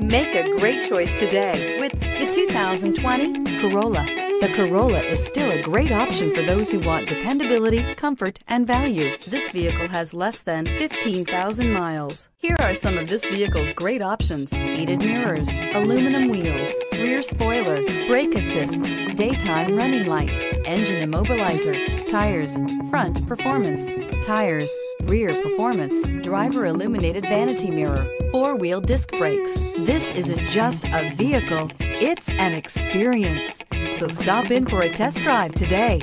Make a great choice today with the 2020 Corolla. The Corolla is still a great option for those who want dependability, comfort, and value. This vehicle has less than 15,000 miles. Here are some of this vehicle's great options. Heated mirrors, aluminum wheels, rear spoiler, brake assist, daytime running lights, engine immobilizer, tires, front performance, tires, rear performance, driver illuminated vanity mirror, four-wheel disc brakes. This isn't just a vehicle, it's an experience. So stop in for a test drive today.